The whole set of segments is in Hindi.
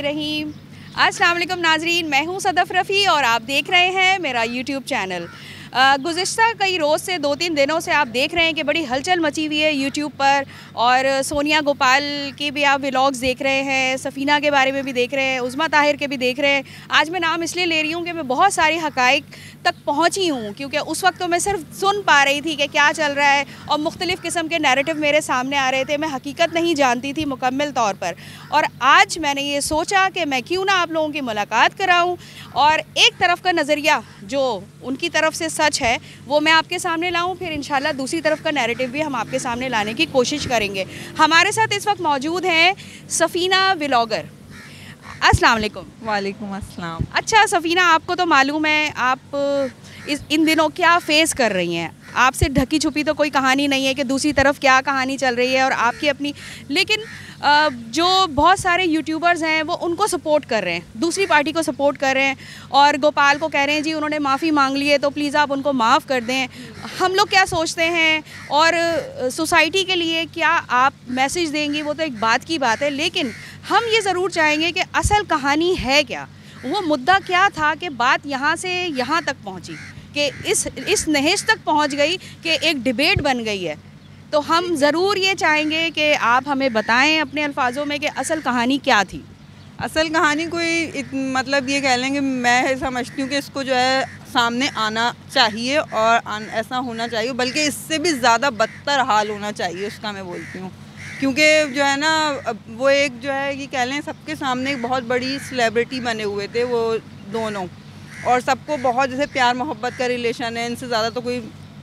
रहीम अस्सलाम नाजरीन, मैं हूँ सदफ़ रफ़ी और आप देख रहे हैं मेरा यूट्यूब चैनल। गुज्त कई रोज़ से, दो तीन दिनों से आप देख रहे हैं कि बड़ी हलचल मची हुई है यूट्यूब पर और सोनिया गोपाल के भी आप व्लॉग्स देख रहे हैं, सफ़ीना के बारे में भी देख रहे हैं, उज़मा ताहिर के भी देख रहे हैं। आज मैं नाम इसलिए ले रही हूँ कि मैं बहुत सारी हकाइक तक पहुँची हूँ, क्योंकि उस वक्त तो मैं सिर्फ़ सुन पा रही थी कि क्या चल रहा है और मुख्तलिफ़ किस्म के नैरेटिव मेरे सामने आ रहे थे, मैं हकीकत नहीं जानती थी मुकम्मल तौर पर। और आज मैंने ये सोचा कि मैं क्यों ना आप लोगों की मुलाकात कराऊँ और एक तरफ़ का नज़रिया जो उनकी तरफ़ से सच है वो मैं आपके सामने लाऊं फिर इंशाल्लाह दूसरी तरफ़ का नैरेटिव भी हम आपके सामने लाने की कोशिश करेंगे। हमारे साथ इस वक्त मौजूद हैं सफ़ीना व्लॉगर। अस्सलाम वालेकुम। वालेकुम अस्सलाम। अच्छा सफ़ीना आपको तो मालूम है आप इस इन दिनों क्या फेस कर रही हैं? आपसे ढकी छुपी तो कोई कहानी नहीं है कि दूसरी तरफ़ क्या कहानी चल रही है और आपकी अपनी, लेकिन जो बहुत सारे यूट्यूबर्स हैं, वो उनको सपोर्ट कर रहे हैं। दूसरी पार्टी को सपोर्ट कर रहे हैं और गोपाल को कह रहे हैं, जी, उन्होंने माफ़ी मांग ली है तो प्लीज़ आप उनको माफ़ कर दें। हम लोग क्या सोचते हैं? और सोसाइटी के लिए क्या आप मैसेज देंगी? वो तो एक बात की बात है, लेकिन हम ये ज़रूर चाहेंगे कि असल कहानी है क्या? वो मुद्दा क्या था कि बात यहाँ से यहाँ तक पहुँची? कि इस इस नहेज तक पहुँच गई कि एक डिबेट बन गई है। तो हम ज़रूर ये चाहेंगे कि आप हमें बताएँ अपने अल्फाजों में कि असल कहानी क्या थी। असल कहानी कोई मतलब ये कह लें कि मैं समझती हूँ कि इसको जो है सामने आना चाहिए और आन, ऐसा होना चाहिए बल्कि इससे भी ज़्यादा बदतर हाल होना चाहिए उसका मैं बोलती हूँ। क्योंकि जो है ना वो एक जो है ये कह लें सबके सामने एक बहुत बड़ी सेलिब्रिटी बने हुए थे वो दोनों। और सबको बहुत जैसे प्यार, मोहब्बत का रिलेशन है। इनसे ज़्यादा तो कोई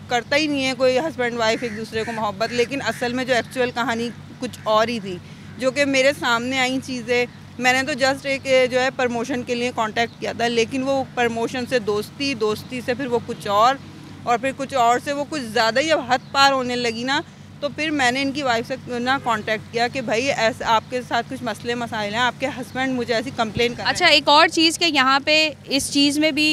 करता ही नहीं है, कोई हस्बैंड वाइफ एक दूसरे को मोहब्बत। लेकिन असल में जो एक्चुअल कहानी कुछ और ही थी, जो कि मेरे सामने आई चीज़ें। मैंने तो जस्ट एक जो है प्रमोशन के लिए कांटेक्ट किया था, लेकिन वो प्रमोशन से दोस्ती दोस्ती से फिर वो कुछ और और फिर कुछ और से वो कुछ ज़्यादा ही अब हद पार होने लगी ना तो फिर मैंने इनकी वाइफ से ना कांटेक्ट किया कि भाई ऐसे आपके साथ कुछ मसले मसाइल हैं आपके हस्बैंड मुझे ऐसी कंप्लेन कर अच्छा एक और चीज़ के यहाँ पे इस चीज़ में भी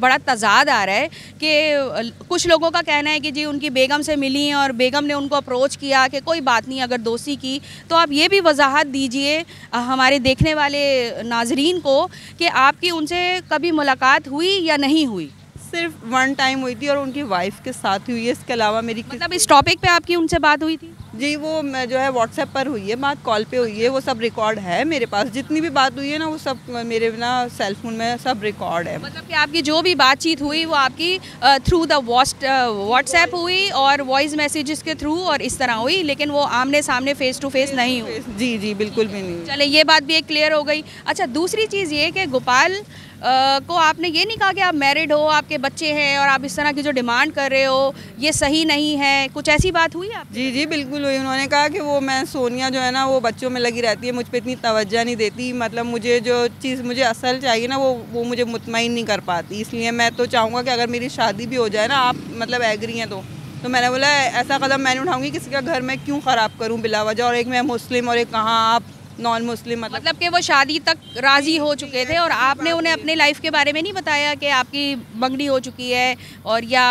बड़ा तजाद आ रहा है कि कुछ लोगों का कहना है कि जी उनकी बेगम से मिली और बेगम ने उनको अप्रोच किया कि कोई बात नहीं अगर दोस्ती की तो आप ये भी वजाहत दीजिए हमारे देखने वाले नाजरीन को कि आपकी उनसे कभी मुलाकात हुई या नहीं हुई। सिर्फ़ वन टाइम हुई थी और उनकी वाइफ के साथ हुई है। इसके अलावा मेरी मतलब इस टॉपिक पे आपकी उनसे बात हुई थी? जी वो जो है व्हाट्सएप पर हुई है बात कॉल पे हुई है वो सब रिकॉर्ड है मेरे पास। जितनी भी बात हुई है ना वो सब मेरे ना सेल फ़ोन में सब रिकॉर्ड है। मतलब कि आपकी जो भी बातचीत हुई वो आपकी थ्रू द व्हाट्सएप हुई और वॉइस मैसेजेस के थ्रू और इस तरह हुई लेकिन वो आमने सामने फेस टू फेस नहीं हुई। जी जी बिल्कुल भी नहीं। चले ये बात भी एक क्लियर हो गई। अच्छा दूसरी चीज़ ये कि गोपाल Uh, को आपने ये नहीं कहा कि आप मैरिड हो आपके बच्चे हैं और आप इस तरह की जो डिमांड कर रहे हो ये सही नहीं है कुछ ऐसी बात हुई आप जी जी बिल्कुल हुई। उन्होंने कहा कि वो मैं सोनिया जो है ना, वो बच्चों में लगी रहती है, मुझ पर इतनी तवज्जा नहीं देती। मतलब मुझे जो चीज़, मुझे असल चाहिए ना, वो वो मुझे मुतमिन नहीं कर पाती। इसलिए मैं तो चाहूँगा कि अगर मेरी शादी भी हो जाए ना, आप मतलब एग्री हैं तो। तो मैंने बोला, ऐसा कदम मैं नहीं उठाऊँगी, किसी का घर मैं क्यों ख़राब करूँ बिला वजह? और एक मैं मुस्लिम, और एक कहाँ आप नॉन मुस्लिम मतलब मतलब कि वो शादी तक राज़ी हो चुके थे और आपने उन्हें अपने लाइफ के बारे में नहीं बताया कि आपकी मंगनी हो चुकी है और या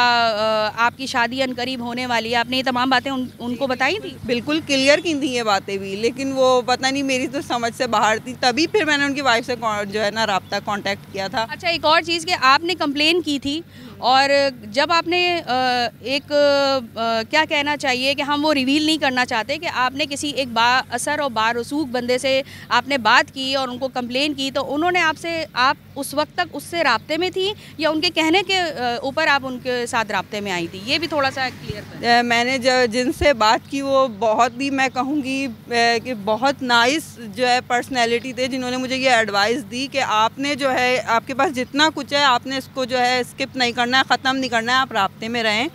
आपकी शादी अनकरीब होने वाली है। आपने ये तमाम बातें उन, उनको बताई थी? बिल्कुल क्लियर की थी ये बातें भी लेकिन वो पता नहीं मेरी तो समझ से बाहर थी। तभी फिर मैंने उनकी वाइफ से जो है ना रबता कॉन्टेक्ट किया था। अच्छा एक और चीज़ कि आपने कंप्लेन की थी और जब आपने एक क्या कहना चाहिए कि हम वो रिवील नहीं करना चाहते कि आपने किसी एक बा, असर और बारसूख बंदे से आपने बात की और उनको कंप्लेन की तो उन्होंने आपसे, आप उस वक्त तक उससे रबते में थी या उनके कहने के ऊपर आप उनके साथ रबते में आई थी? ये भी थोड़ा सा क्लियर मैंने जो, जिनसे बात की वो बहुत ही, मैं कहूँगी कि बहुत नाइस जो है पर्सनैलिटी थे जिन्होंने मुझे ये एडवाइस दी कि आपने जो है, आपके पास जितना कुछ है, आपने इसको जो है स्किप नहीं करना है, ख़त्म नहीं करना है, आप रबते में रहें।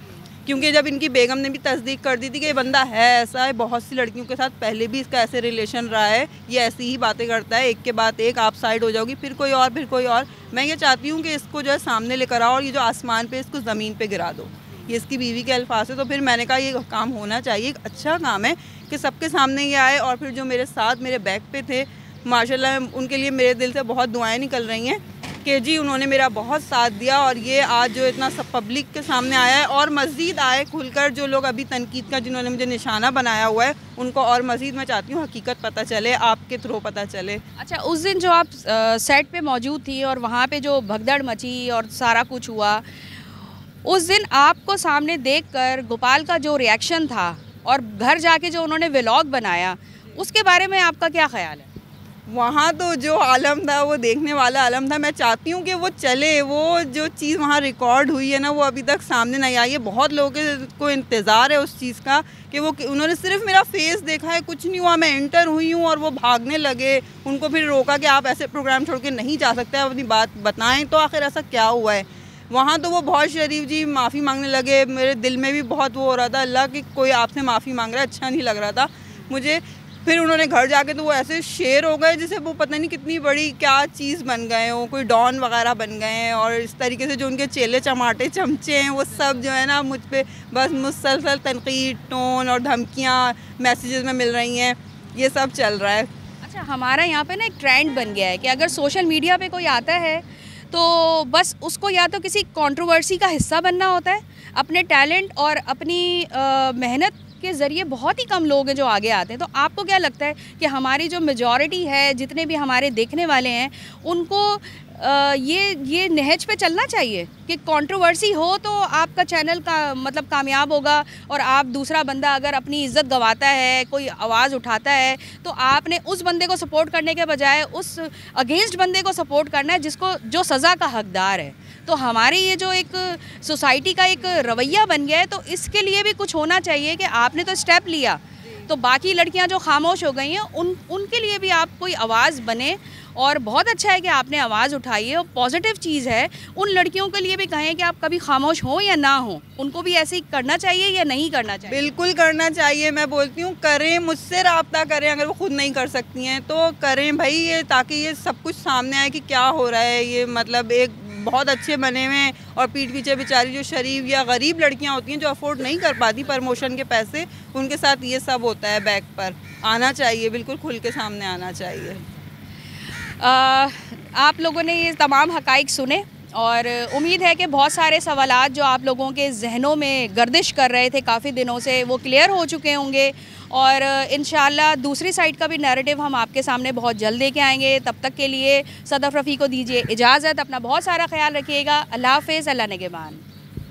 क्योंकि जब इनकी बेगम ने भी तस्दीक कर दी थी कि ये बंदा है ऐसा है, बहुत सी लड़कियों के साथ पहले भी इसका ऐसे रिलेशन रहा है, ये ऐसी ही बातें करता है, एक के बाद एक, आप साइड हो जाओगी, फिर कोई और, फिर कोई और। मैं ये चाहती हूँ कि इसको जो है सामने लेकर आओ और ये जो आसमान पर इसको ज़मीन पर गिरा दो। ये इसकी बीवी के अल्फाज है तो फिर मैंने कहा ये काम होना चाहिए, एक अच्छा काम है कि सबके सामने ये आए और फिर जो मेरे साथ मेरे बैग पे थे, माशाल्लाह, उनके लिए मेरे दिल से बहुत दुआएँ निकल रही हैं। कि जी उन्होंने मेरा बहुत साथ दिया और ये आज जो इतना सब पब्लिक के सामने आया है और मज़ीद आए खुलकर जो लोग अभी तनकीद का जिन्होंने मुझे निशाना बनाया हुआ है उनको और मज़ीद मैं चाहती हूँ हकीकत पता चले आपके थ्रू पता चले। अच्छा उस दिन जो आप आ, सेट पे मौजूद थी और वहाँ पे जो भगदड़ मची और सारा कुछ हुआ उस दिन आपको सामने देखकर गोपाल का जो रिएक्शन था और घर जाके जो उन्होंने व्लॉग बनाया उसके बारे में आपका क्या ख्याल है? वहाँ तो जो आलम था, वो देखने वाला आलम था। मैं चाहती हूँ कि वो चले। वो जो चीज़ वहाँ रिकॉर्ड हुई है ना, वो अभी तक सामने नहीं आई है। बहुत लोगों को इंतज़ार है उस चीज़ का कि वो उन्होंने सिर्फ़ मेरा फेस देखा है, कुछ नहीं हुआ। मैं एंटर हुई हूँ और वो भागने लगे। उनको फिर रोका कि आप ऐसे प्रोग्राम छोड़ के नहीं जा सकते। अपनी बात बताएँ तो आखिर ऐसा क्या हुआ है? वहाँ तो वो बहुत शरीफ जी माफ़ी मांगने लगे। मेरे दिल में भी बहुत वो हो रहा था। अल्लाह कि कोई आपसे माफ़ी मांग रहा है अच्छा नहीं लग रहा था। मुझे फिर उन्होंने घर जाके तो वो ऐसे शेर हो गए जैसे वो पता नहीं कितनी बड़ी क्या चीज़ बन गए हो, कोई डॉन वगैरह बन गए हैं और इस तरीके से जो उनके चेले चमाटे चमचे हैं, वो सब जो है ना मुझ पर बस मुसलसल तनकीद, टोन और धमकियाँ मैसेजेस में मिल रही हैं। ये सब चल रहा है। अच्छा हमारा यहाँ पे ना एक ट्रेंड बन गया है कि अगर सोशल मीडिया पे कोई आता है तो बस उसको या तो किसी कंट्रोवर्सी का हिस्सा बनना होता है, अपने टैलेंट और अपनी मेहनत के ज़रिए बहुत ही कम लोग हैं जो आगे आते हैं। तो आपको क्या लगता है कि हमारी जो मेजॉरिटी है जितने भी हमारे देखने वाले हैं उनको आ, ये ये नहज पे चलना चाहिए कि कंट्रोवर्सी हो तो आपका चैनल का मतलब कामयाब होगा और आप दूसरा बंदा अगर अपनी इज़्ज़त गवाता है कोई आवाज़ उठाता है तो आपने उस बंदे को सपोर्ट करने के बजाय उस अगेंस्ट बंदे को सपोर्ट करना है जिसको जो सज़ा का हकदार है। तो हमारी ये जो एक सोसाइटी का एक रवैया बन गया है तो इसके लिए भी कुछ होना चाहिए कि आपने तो स्टेप लिया। तो बाकी लड़कियाँ जो खामोश हो गई हैं, उन, उनके लिए भी आप कोई आवाज़ बने और बहुत अच्छा है कि आपने आवाज़ उठाई है और पॉजिटिव चीज़ है। उन लड़कियों के लिए भी कहें कि आप कभी खामोश हों या ना हो, उनको भी ऐसे ही करना चाहिए या नहीं करना चाहिए? बिल्कुल करना चाहिए, मैं बोलती हूँ, करें, मुझसे रबता करें, अगर वो खुद नहीं कर सकती हैं तो करें भाई ये, ताकि ये सब कुछ सामने आए कि क्या हो रहा है, ये मतलब एक बहुत अच्छे बने हुए हैं। और पीठ पीछे बेचारी जो शरीफ या गरीब लड़कियाँ होती हैं जो अफोर्ड नहीं कर पाती प्रमोशन के पैसे उनके साथ ये सब होता है बैक पर। आना चाहिए बिल्कुल खुल के सामने आना चाहिए। आ, आप लोगों ने ये तमाम हकाइक सुने। और उम्मीद है कि बहुत सारे सवाल जो आप लोगों के जहनों में गर्दिश कर रहे थे काफ़ी दिनों से, वो क्लियर हो चुके होंगे। और इन दूसरी साइड का भी नैरेटिव हम आपके सामने बहुत जल्द दे के आएँगे। तब तक के लिए सदफ़ रफ़ी को दीजिए इजाज़त, अपना बहुत सारा ख्याल रखिएगा। अल्लाह हाफ़ अल्लाह नगेबान